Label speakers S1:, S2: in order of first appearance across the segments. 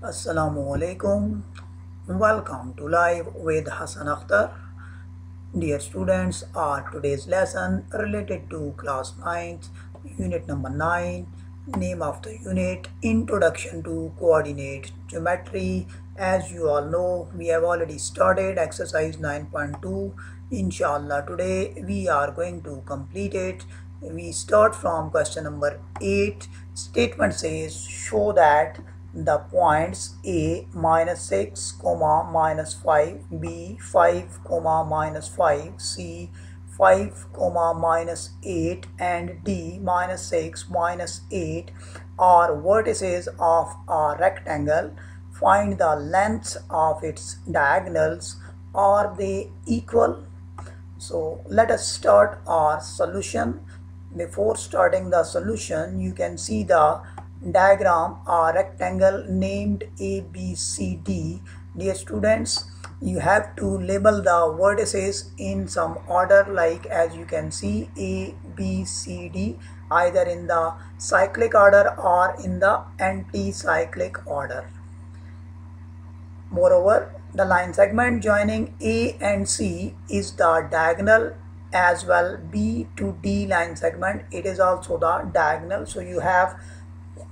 S1: Assalamu alaikum. Welcome to live with Hassan Akhtar. Dear students, our today's lesson related to class 9th, unit number 9, name of the unit, Introduction to Coordinate Geometry. As you all know, we have already started exercise 9.2. Inshallah, today we are going to complete it. We start from question number 8. Statement says, show that the points a minus 6 comma minus 5 b 5 comma minus 5 c 5 comma minus 8 and d minus 6 minus 8 are vertices of a rectangle. Find the lengths of its diagonals. Are they equal? So let us start our solution. Before starting the solution you can see the diagram a rectangle named ABCD. Dear students, you have to label the vertices in some order like as you can see A, B, C, D either in the cyclic order or in the anti-cyclic order. Moreover, the line segment joining A and C is the diagonal as well B to D line segment it is also the diagonal so you have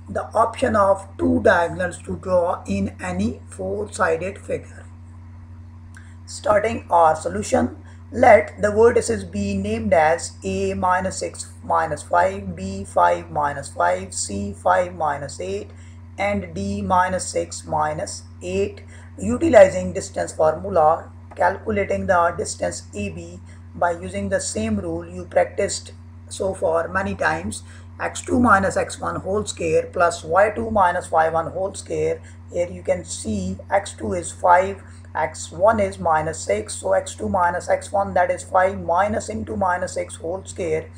S1: the option of two diagonals to draw in any four-sided figure. Starting our solution, let the vertices be named as a minus 6 minus 5, b 5 minus 5, c 5 minus 8 and d minus 6 minus 8 utilizing distance formula calculating the distance AB by using the same rule you practiced so far many times x2 minus x1 whole square plus y2 minus y1 whole square. Here you can see x2 is 5 x1 is minus 6 so x2 minus x1 that is 5 minus into minus 6 whole square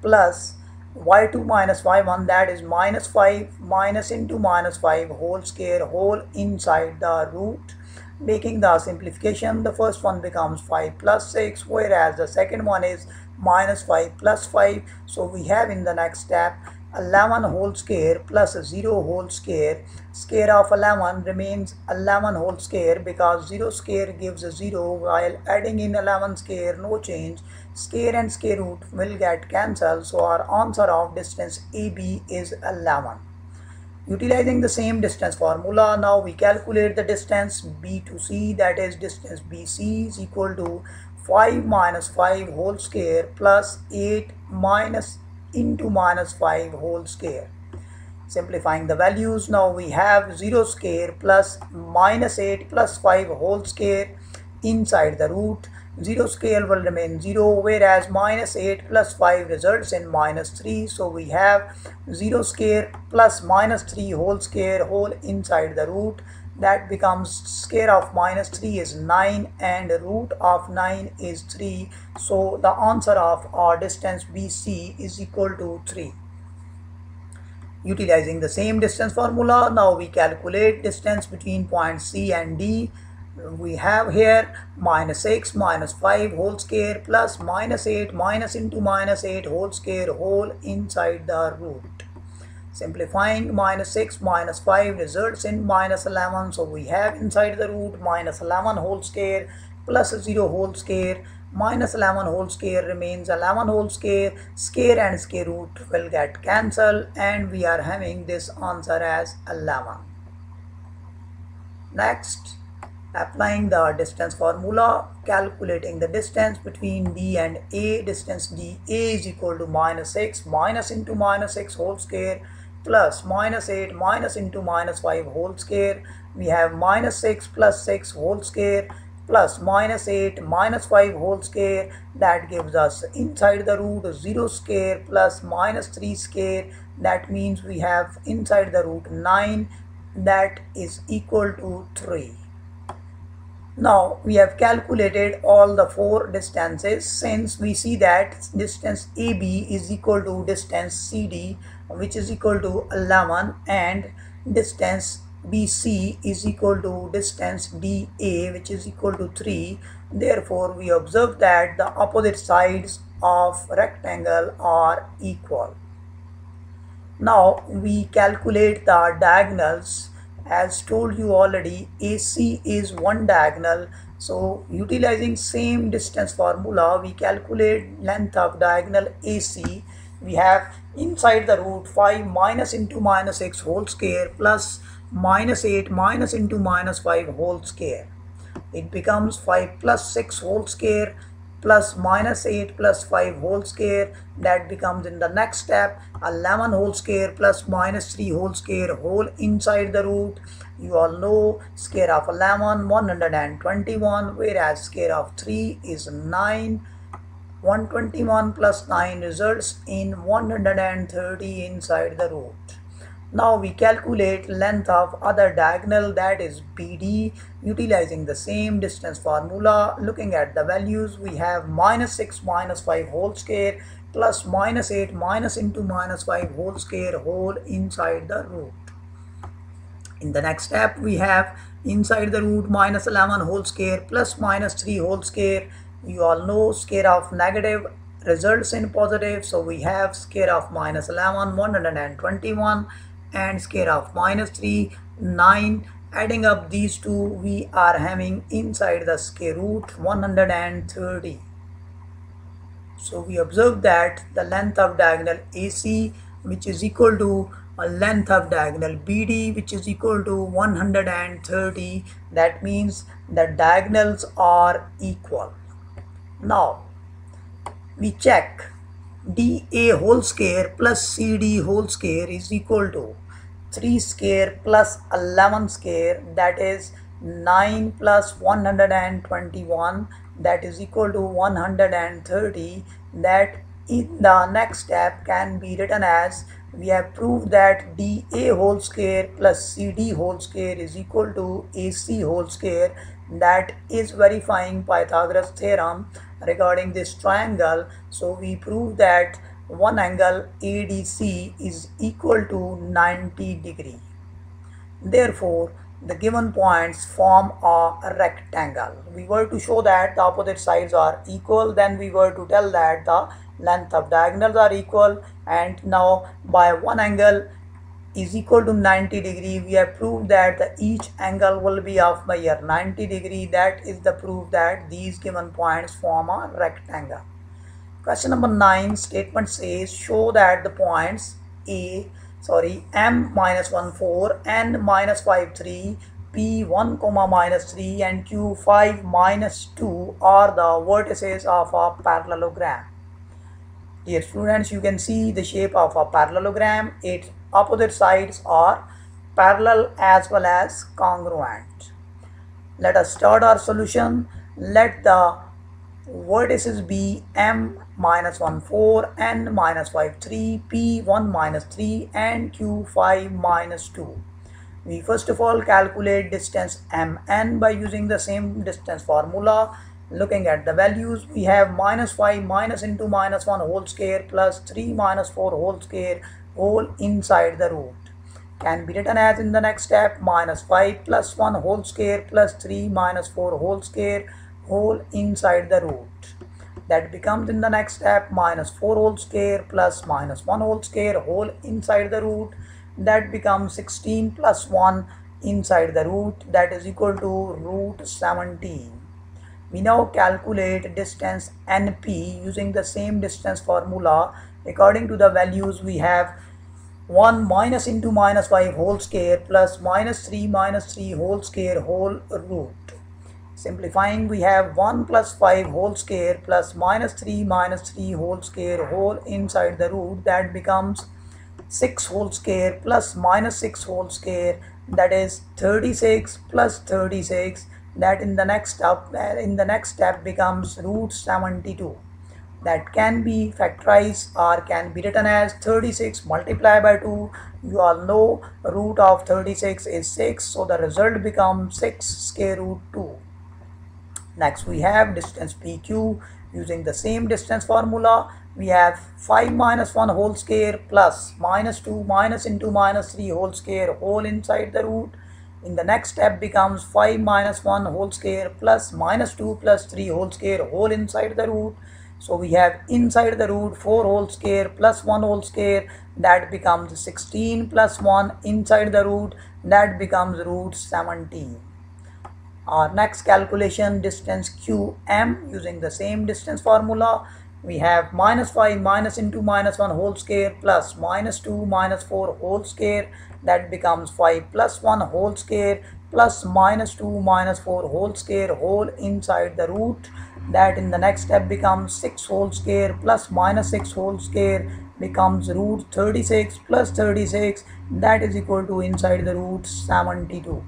S1: plus y2 minus y1 that is minus 5 minus into minus 5 whole square whole inside the root. Making the simplification the first one becomes 5 plus 6 whereas the second one is minus 5 plus 5 so we have in the next step 11 whole square plus 0 whole square. Square of 11 remains 11 whole square because 0 square gives a 0 while adding in 11 square no change. Square and square root will get cancelled. So our answer of distance AB is 11 utilizing the same distance formula now we calculate the distance B to C that is distance BC is equal to 5 minus 5 whole square plus 8 minus into minus 5 whole square. Simplifying the values now we have 0 square plus minus 8 plus 5 whole square inside the root. 0 square will remain 0 whereas minus 8 plus 5 results in minus 3 so we have 0 square plus minus 3 whole square whole inside the root that becomes square of minus 3 is 9 and root of 9 is 3 so the answer of our distance BC is equal to 3 utilizing the same distance formula now we calculate distance between point C and D. We have here minus 6 minus 5 whole square plus minus 8 minus into minus 8 whole square whole inside the root Simplifying minus 6 minus 5 results in minus 11. So we have inside the root minus 11 whole square plus 0 whole square. Minus 11 whole square remains 11 whole square. Square and square root will get cancelled and we are having this answer as 11 next applying the distance formula calculating the distance between d and a. Distance d a is equal to minus 6 minus into minus 6 whole square plus minus 8 minus into minus 5 whole square. We have minus 6 plus 6 whole square plus minus 8 minus 5 whole square. That gives us inside the root 0 square plus minus 3 square. That means we have inside the root 9 that is equal to 3 now we have calculated all the four distances. Since we see that distance AB is equal to distance CD which is equal to 11 and distance BC is equal to distance DA which is equal to 3 therefore we observe that the opposite sides of rectangle are equal. Now we calculate the diagonals as told you already AC is one diagonal. So utilizing same distance formula we calculate length of diagonal AC we have inside the root 5 minus into minus x whole square plus minus 8 minus into minus 5 whole square. It becomes 5 plus 6 whole square plus minus 8 plus 5 whole square. That becomes in the next step 11 whole square plus minus 3 whole square whole inside the root. You all know square of 11 121 whereas square of 3 is 9 121 plus 9 results in 130 inside the root now we calculate length of other diagonal that is BD utilizing the same distance formula. Looking at the values we have minus 6 minus 5 whole square plus minus 8 minus into minus 5 whole square whole inside the root. In the next step we have inside the root minus 11 whole square plus minus 3 whole square. You all know square of negative results in positive so we have square of minus 11 121 and square of minus 3 9 adding up these two we are having inside the square root 130 so we observe that the length of diagonal AC which is equal to a length of diagonal BD which is equal to 130 that means the diagonals are equal. Now we check dA whole square plus CD whole square is equal to 3 square plus 11 square that is 9 plus 121 that is equal to 130 that in the next step can be written as we have proved that dA whole square plus CD whole square is equal to AC whole square that is verifying Pythagoras theorem regarding this triangle. So we prove that one angle ADC is equal to 90 degree. Therefore the given points form a rectangle. We were to show that the opposite sides are equal then we were to tell that the length of diagonals are equal. And now by one angle is equal to 90 degree we have proved that the each angle will be of measure 90 degree. That is the proof that these given points form a rectangle question number 9 statement says show that the points a sorry m minus 1 4 n minus 5 3 p 1 comma minus 3 and q 5 minus 2 are the vertices of a parallelogram Dear students, you can see the shape of a parallelogram. Its opposite sides are parallel as well as congruent. Let us start our solution. Let the vertices be m minus 1 4, n minus 5 3, p 1 minus 3 and q 5 minus 2. We first of all calculate distance mn by using the same distance formula. Looking at the values we have minus 5 minus into minus 1 whole square plus 3 minus 4 whole square whole inside the root. Can be written as in the next step minus 5 plus 1 whole square plus 3 minus 4 whole square whole inside the root that becomes in the next step minus 4 whole square plus minus 1 whole square whole inside the root that becomes 16 plus 1 inside the root that is equal to root 17 we now calculate distance NP using the same distance formula. According to the values we have 1 minus into minus 5 whole square plus minus 3 minus 3 whole square whole root. Simplifying we have 1 plus 5 whole square plus minus 3 minus 3 whole square whole inside the root. That becomes 6 whole square plus minus 6 whole square. That is 36 plus 36 that in the next step uh, in the next step becomes root 72 that can be factorized or can be written as 36 multiplied by 2 you all know root of 36 is 6 so the result becomes 6 square root 2 next we have distance pq using the same distance formula. We have 5 minus 1 whole square plus minus 2 minus into minus 3 whole square whole inside the root. In the next step becomes 5 minus 1 whole square plus minus 2 plus 3 whole square whole inside the root. So we have inside the root 4 whole square plus 1 whole square. That becomes 16 plus 1 inside the root. That becomes root 17 our next calculation distance qm using the same distance formula we have minus 5 minus into minus 1 whole square plus minus 2 minus 4 whole square. That becomes 5 plus 1 whole square plus minus 2 minus 4 whole square whole inside the root. That in the next step becomes 6 whole square plus minus 6 whole square becomes root 36 plus 36 that is equal to inside the root 72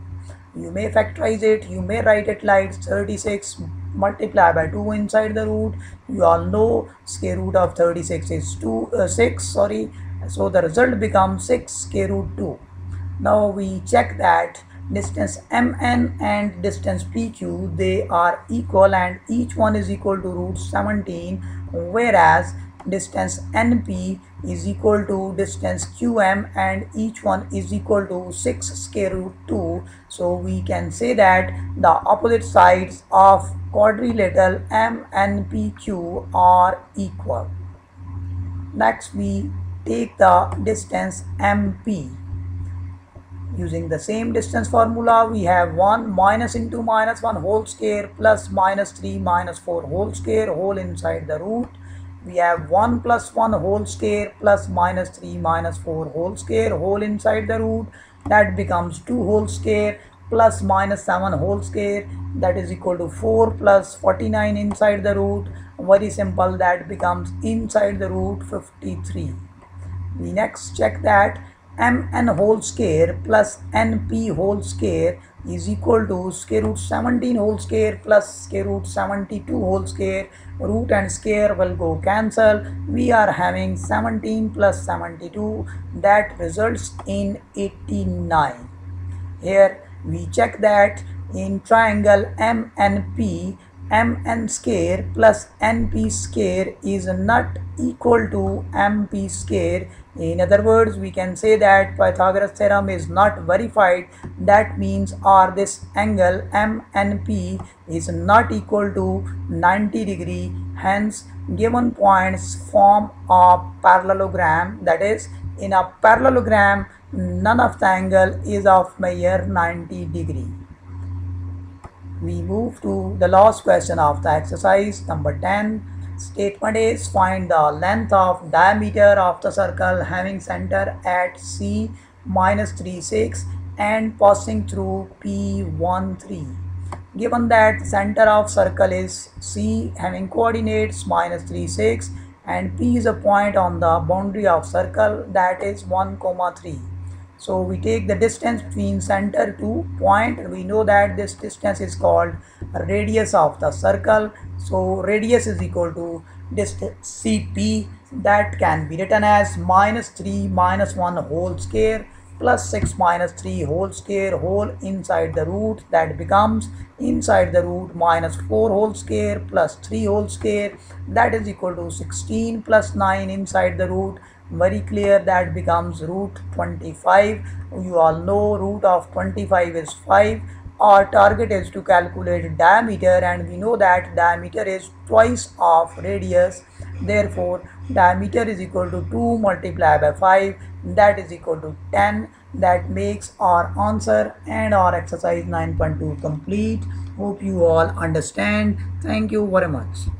S1: you may factorize it you may write it like 36 multiply by 2 inside the root. You all know square root of 36 is 2 uh, 6 sorry. So the result becomes 6 square root 2 now we check that distance mn and distance pq they are equal and each one is equal to root 17 whereas distance np is equal to distance qm and each one is equal to 6 square root 2 so we can say that the opposite sides of quadrilateral MNPQ are equal. Next we take the distance mp using the same distance formula we have 1 minus into minus 1 whole square plus minus 3 minus 4 whole square whole inside the root we have 1 plus 1 whole square plus minus 3 minus 4 whole square whole inside the root. That becomes 2 whole square plus minus 7 whole square. That is equal to 4 plus 49 inside the root. Very simple. That becomes inside the root 53 we next check that mn whole square plus np whole square is equal to square root 17 whole square plus square root 72 whole square root and square will go cancel. We are having 17 plus 72 that results in 89 here we check that in triangle MNP mn square plus np square is not equal to mp square. In other words we can say that pythagoras theorem is not verified. That means or this angle mnp is not equal to 90 degree. Hence given points form a parallelogram. That is in a parallelogram none of the angle is of measure 90 degree we move to the last question of the exercise number 10 statement is find the length of diameter of the circle having center at c minus 3 6 and passing through P1 3. given that center of circle is c having coordinates minus 3 6 and p is a point on the boundary of circle that is 1 comma 3 so we take the distance between center to point. We know that this distance is called radius of the circle. So radius is equal to distance Cp that can be written as minus 3 minus 1 whole square plus 6 minus 3 whole square whole inside the root that becomes inside the root minus 4 whole square plus 3 whole square that is equal to 16 plus 9 inside the root very clear that becomes root 25 you all know root of 25 is 5 our target is to calculate diameter and we know that diameter is twice of radius. Therefore diameter is equal to 2 multiplied by 5 that is equal to 10 that makes our answer and our exercise 9.2 complete. Hope you all understand. Thank you very much